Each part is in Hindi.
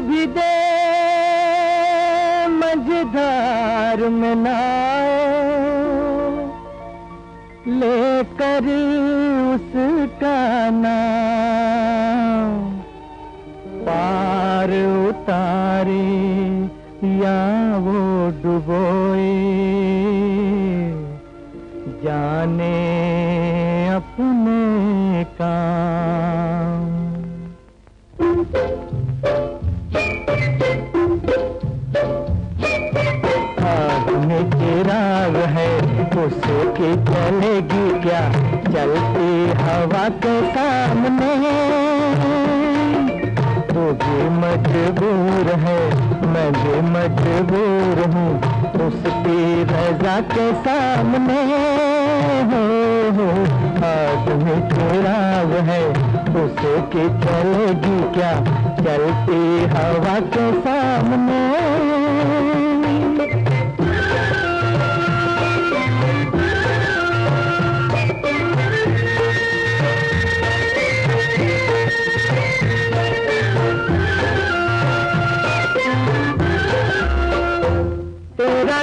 भी दे, मझधार में नाव लेकर उसका नाम पार उतारे, या वो डुबोए। जाने अपने काम। उसके चलेगी क्या? चलती हवा के सामने। तू भी मजबूर है, मैं भी मजबूर हूँ, उसकी रजा के सामने। हो हो आग में चिराग है, उसकी चलेगी क्या? चलती हवा के सामने।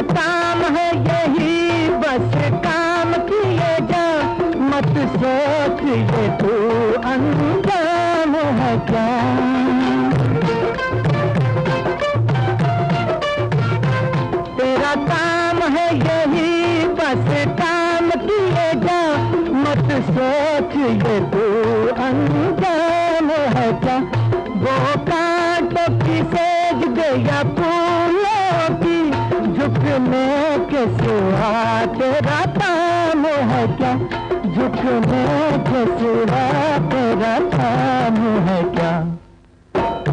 काम है यही, बस काम किए जा। मत सोच ये तू अंजाम है क्या? तेरा काम है यही, बस काम किए जा। मत सोच ये तू अंजाम है क्या? वो कांटों की गया फूलों की। झुकने के सिवा तेरा काम है क्या? झुकने के सिवा तेरा काम है क्या?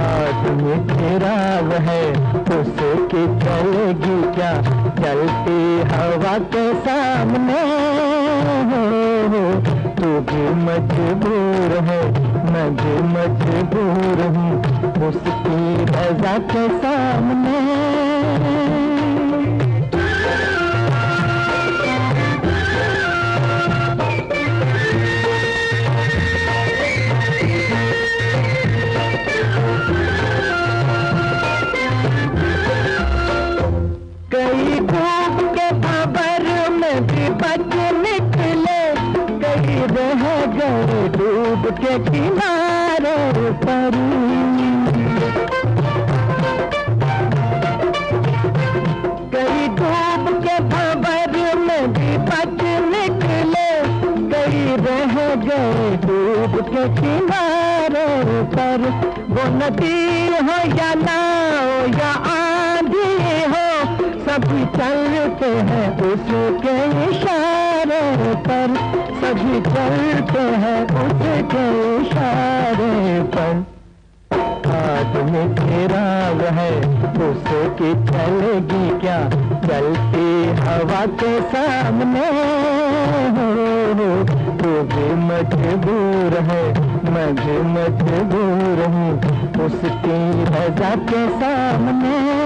आदमी चिराग है, उसकी चलेगी क्या? चलती हवा के सामने। तू भी मजबूर है, मैं भी मजबूर हूँ, उसकी रजा के सामने। रह गए डूब के किनारे पर। कई डूब के खबर में भी बच निकले। कई रह गए डूब के किनारे पर। वो नदी हो या नाव या आंधी हो सभी चलते हैं उसके इशारे पर। सभी चलते हैं उसके इशारे पर। आदमी चिराग है उसकी चलेगी क्या? चलती हवा के सामने। हो हो तू भी मजबूर है मैं भी मजबूर हूँ, उसकी रजा के सामने।